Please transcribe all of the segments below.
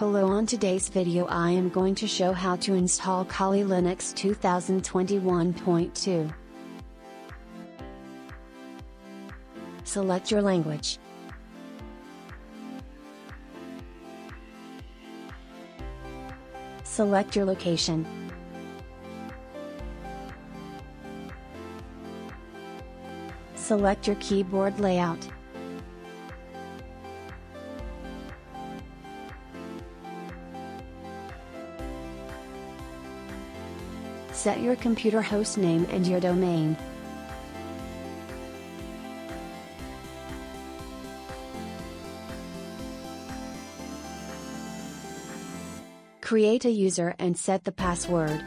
Hello on today's video I am going to show how to install Kali Linux 2021.2. Select your language. Select your location. Select your keyboard layout. Set your computer host name and your domain. Create a user and set the password.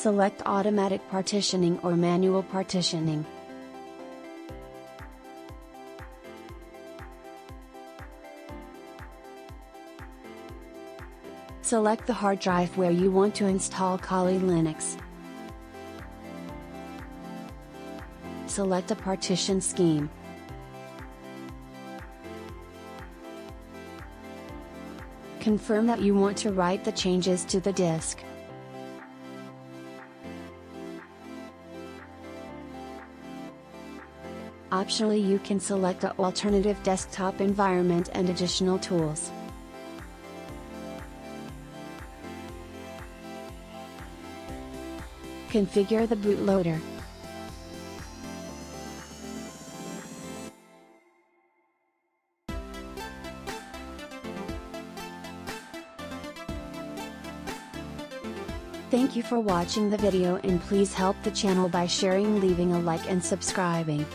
Select automatic partitioning or manual partitioning. Select the hard drive where you want to install Kali Linux. Select a partition scheme. Confirm that you want to write the changes to the disk. Optionally you can select an alternative desktop environment and additional tools. Configure the bootloader. Thank you for watching the video and please help the channel by sharing leaving a like and subscribing.